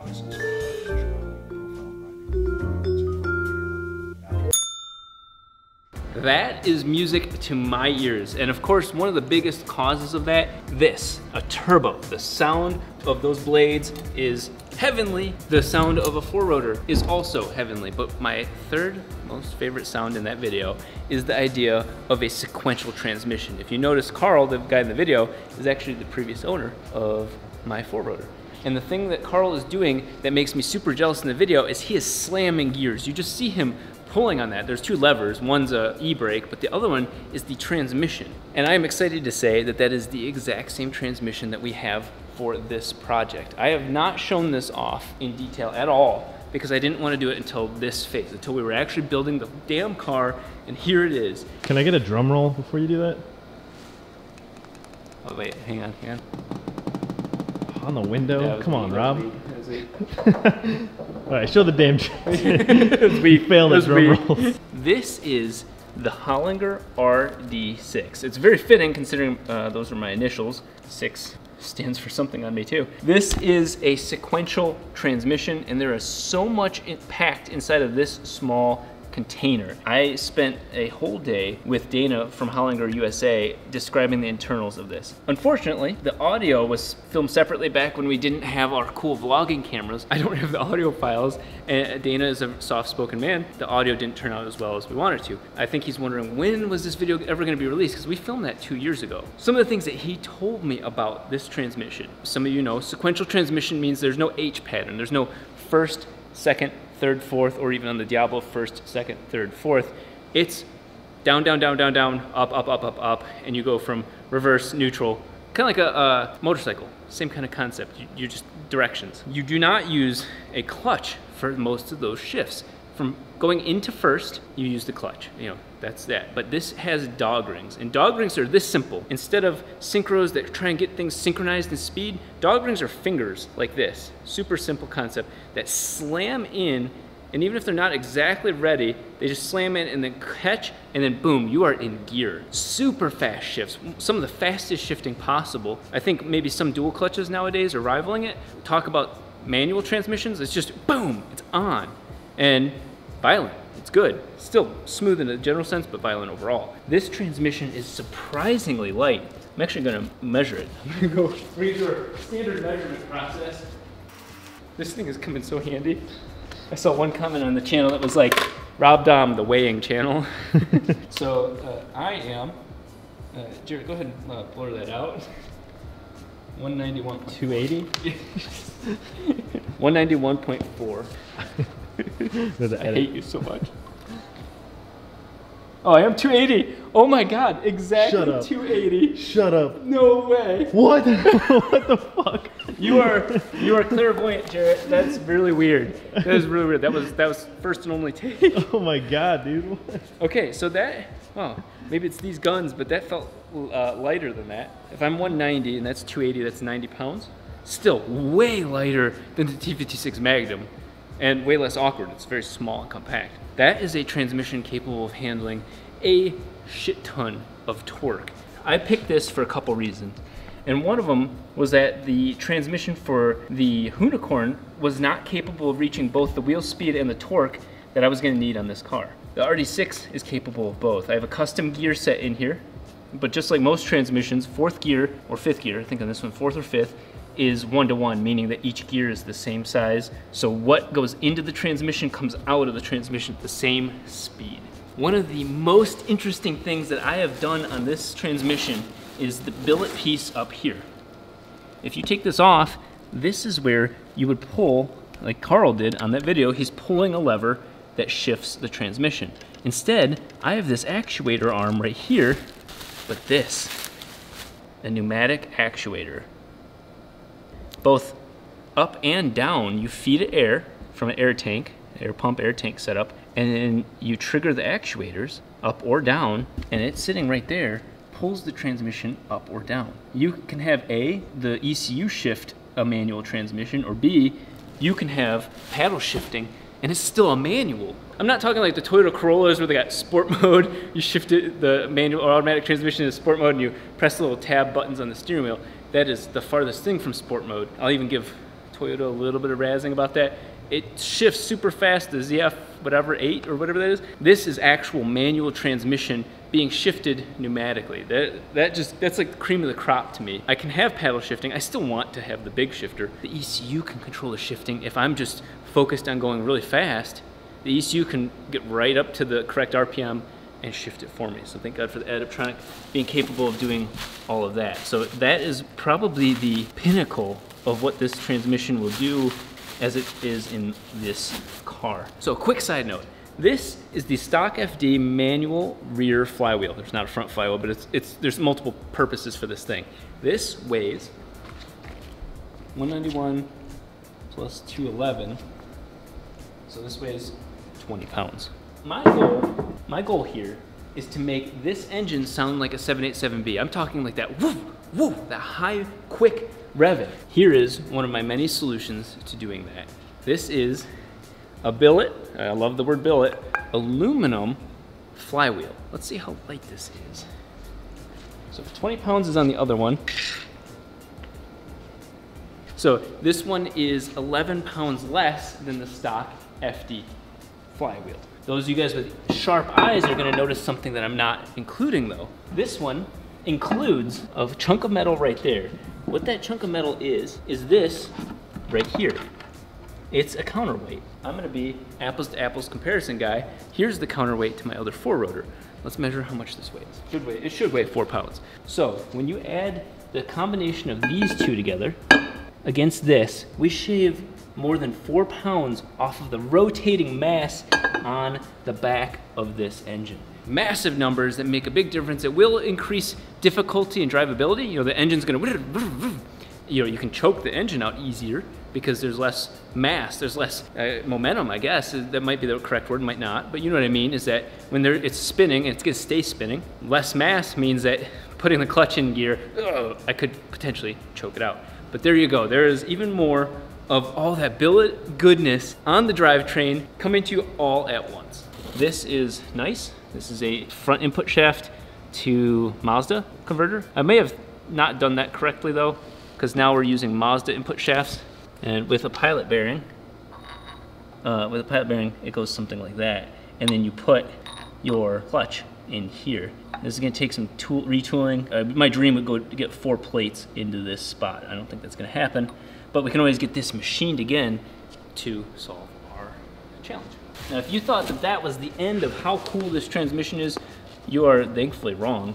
process. That is music to my ears. And of course, one of the biggest causes of that, this, a turbo. The sound of those blades is heavenly. The sound of a four rotor is also heavenly. But my third most favorite sound in that video is the idea of a sequential transmission. If you notice, Carl, the guy in the video, is actually the previous owner of my four rotor. And the thing that Carl is doing that makes me super jealous in the video is he is slamming gears. You just see him pulling on that. There's two levers. One's a e-brake, but the other one is the transmission. And I am excited to say that that is the exact same transmission that we have for this project. I have not shown this off in detail at all because I didn't want to do it until this phase, until we were actually building the damn car, and here it is. Can I get a drum roll before you do that? Oh wait, hang on, hang on. On the window? That was Come on, Rob. was me, that was me. All right, show the damn. we failed the drum rolls. This is the Holinger RD6. It's very fitting considering uh, those are my initials. Six stands for something on me too. This is a sequential transmission and there is so much packed inside of this small container. I spent a whole day with Dana from Holinger USA describing the internals of this. Unfortunately, the audio was filmed separately back when we didn't have our cool vlogging cameras. I don't have the audio files, and Dana is a soft-spoken man. The audio didn't turn out as well as we wanted to. I think he's wondering when was this video ever going to be released because we filmed that two years ago. Some of the things that he told me about this transmission. Some of you know sequential transmission means there's no H pattern. There's no first, second, third, fourth, or even on the Diablo, first, second, third, fourth. It's down, down, down, down, down, up, up, up, up, up, and you go from reverse, neutral, kind of like a, a motorcycle. Same kind of concept. You, you just directions. You do not use a clutch for most of those shifts. From going into first, you use the clutch. You know, that's that. But this has dog rings, and dog rings are this simple. Instead of synchros that try and get things synchronized in speed, dog rings are fingers like this. Super simple concept that slam in and even if they're not exactly ready, they just slam in and then catch, and then boom, you are in gear. Super fast shifts, some of the fastest shifting possible. I think maybe some dual clutches nowadays are rivaling it. Talk about manual transmissions, it's just boom, it's on. And violent, it's good. Still smooth in a general sense, but violent overall. This transmission is surprisingly light. I'm actually gonna measure it. I'm gonna go read your standard measurement process. This thing has come in so handy. I saw one comment on the channel that was like, Rob Dahm, the weighing channel. so uh, I am, uh, Jared, go ahead and uh, blur that out. 191. 280. 191.4. There's an I hate you so much. Oh, I am 280. Oh my God, exactly Shut up. 280. Shut up. No way. What? what the fuck? You are you are clairvoyant, Jared. That's really weird. That is really weird. That was that was first and only take. Oh my god, dude. What? Okay, so that, oh, maybe it's these guns, but that felt uh, lighter than that. If I'm 190 and that's 280, that's 90 pounds. Still way lighter than the T56 Magnum and way less awkward. It's very small and compact. That is a transmission capable of handling a shit ton of torque. I picked this for a couple reasons. And one of them was that the transmission for the Hoonicorn was not capable of reaching both the wheel speed and the torque that I was going to need on this car. The RD6 is capable of both. I have a custom gear set in here, but just like most transmissions, fourth gear or fifth gear, I think on this one, fourth or fifth, is one to one, meaning that each gear is the same size. So what goes into the transmission comes out of the transmission at the same speed. One of the most interesting things that I have done on this transmission is the billet piece up here. If you take this off, this is where you would pull, like Carl did on that video, he's pulling a lever that shifts the transmission. Instead, I have this actuator arm right here, but this, a pneumatic actuator. Both up and down, you feed it air from an air tank, air pump, air tank setup, and then you trigger the actuators up or down, and it's sitting right there, pulls the transmission up or down. You can have A, the ECU shift a manual transmission, or B, you can have paddle shifting, and it's still a manual. I'm not talking like the Toyota Corollas where they got sport mode, you shift it, the manual or automatic transmission to sport mode, and you press the little tab buttons on the steering wheel. That is the farthest thing from sport mode. I'll even give Toyota, a little bit of razzing about that. It shifts super fast, the ZF whatever 8 or whatever that is. This is actual manual transmission being shifted pneumatically. That, that just, that's like the cream of the crop to me. I can have paddle shifting. I still want to have the big shifter. The ECU can control the shifting. If I'm just focused on going really fast, the ECU can get right up to the correct RPM and shift it for me. So thank God for the Adaptronic being capable of doing all of that. So that is probably the pinnacle of what this transmission will do as it is in this car. So quick side note, this is the stock FD manual rear flywheel. There's not a front flywheel, but it's, it's there's multiple purposes for this thing. This weighs 191 plus 211, so this weighs 20 pounds. My goal, my goal here is to make this engine sound like a 787B. I'm talking like that woo, woo, that high, quick revving. Here is one of my many solutions to doing that. This is a billet, I love the word billet, aluminum flywheel. Let's see how light this is. So 20 pounds is on the other one. So this one is 11 pounds less than the stock FD flywheel. Those of you guys with sharp eyes are gonna notice something that I'm not including though. This one includes a chunk of metal right there. What that chunk of metal is, is this right here. It's a counterweight. I'm gonna be apples to apples comparison guy. Here's the counterweight to my other four rotor. Let's measure how much this weighs. Should weigh, it should weigh four pounds. So when you add the combination of these two together against this, we shave more than four pounds off of the rotating mass on the back of this engine. Massive numbers that make a big difference. It will increase difficulty and drivability. You know, the engine's gonna, you know, you can choke the engine out easier because there's less mass, there's less uh, momentum, I guess. That might be the correct word, might not. But you know what I mean, is that when there, it's spinning, it's gonna stay spinning, less mass means that putting the clutch in gear, ugh, I could potentially choke it out. But there you go, there is even more of all that billet goodness on the drivetrain coming to you all at once. This is nice. This is a front input shaft to Mazda converter. I may have not done that correctly though, because now we're using Mazda input shafts. And with a pilot bearing, uh, with a pilot bearing, it goes something like that. And then you put your clutch in here. This is gonna take some tool retooling. Uh, my dream would go to get four plates into this spot. I don't think that's gonna happen, but we can always get this machined again to solve our challenge. Now, if you thought that that was the end of how cool this transmission is, you are thankfully wrong.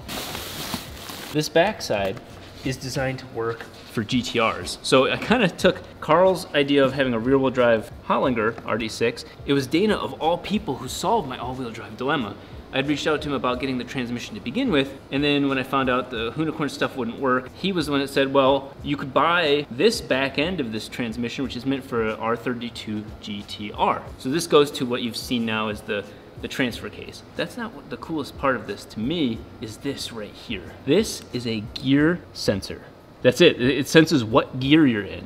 This backside is designed to work for GTRs. So I kind of took Carl's idea of having a rear wheel drive Holinger RD6. It was Dana of all people who solved my all wheel drive dilemma. I'd reached out to him about getting the transmission to begin with, and then when I found out the Hoonicorn stuff wouldn't work, he was the one that said, well, you could buy this back end of this transmission, which is meant for a R32 GTR. So this goes to what you've seen now as the the transfer case. That's not what the coolest part of this to me is this right here. This is a gear sensor. That's it. It senses what gear you're in.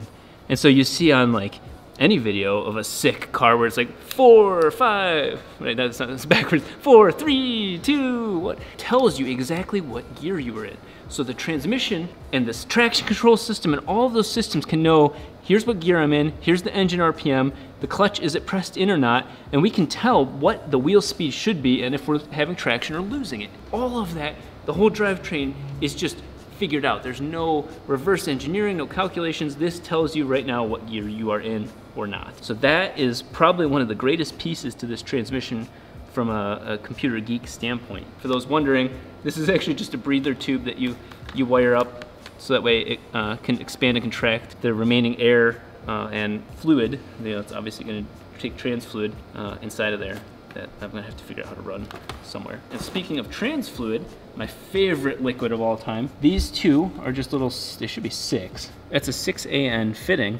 And so you see on like any video of a sick car where it's like four, five, right? That's not, it's backwards. Four, three, two, what? Tells you exactly what gear you were in. So the transmission and this traction control system and all of those systems can know here's what gear I'm in, here's the engine RPM, the clutch, is it pressed in or not, and we can tell what the wheel speed should be and if we're having traction or losing it. All of that, the whole drivetrain is just figured out. There's no reverse engineering, no calculations. This tells you right now what gear you are in or not. So that is probably one of the greatest pieces to this transmission from a, a computer geek standpoint. For those wondering, this is actually just a breather tube that you, you wire up so that way it uh, can expand and contract the remaining air uh, and fluid. You know, it's obviously going to take trans fluid uh, inside of there that I'm gonna have to figure out how to run somewhere. And speaking of trans fluid, my favorite liquid of all time, these two are just little, they should be six. That's a 6AN fitting,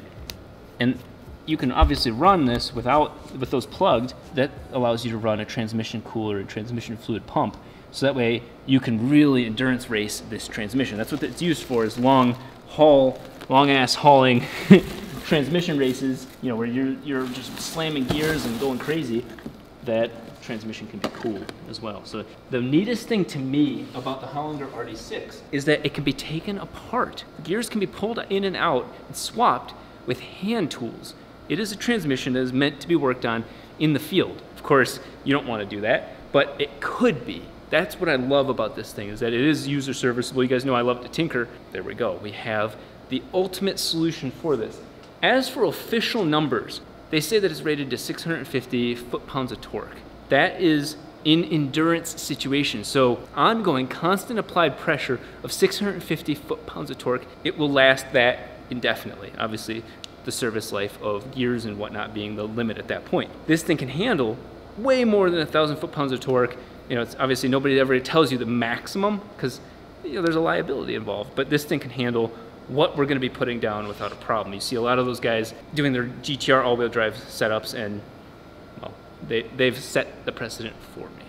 and you can obviously run this without, with those plugged, that allows you to run a transmission cooler and transmission fluid pump. So that way you can really endurance race this transmission. That's what it's used for is long haul, long ass hauling transmission races, you know, where you're, you're just slamming gears and going crazy that transmission can be cool as well. So the neatest thing to me about the Holinger RD6 is that it can be taken apart. Gears can be pulled in and out and swapped with hand tools. It is a transmission that is meant to be worked on in the field. Of course, you don't want to do that, but it could be. That's what I love about this thing is that it is user serviceable. You guys know I love to tinker. There we go. We have the ultimate solution for this. As for official numbers, they say that it's rated to 650 foot-pounds of torque. That is in endurance situations. So ongoing constant applied pressure of 650 foot-pounds of torque, it will last that indefinitely. Obviously, the service life of gears and whatnot being the limit at that point. This thing can handle way more than a thousand foot-pounds of torque. You know, it's obviously nobody ever tells you the maximum because you know there's a liability involved. But this thing can handle what we're going to be putting down without a problem. You see a lot of those guys doing their GTR all-wheel drive setups, and well, they they've set the precedent for me.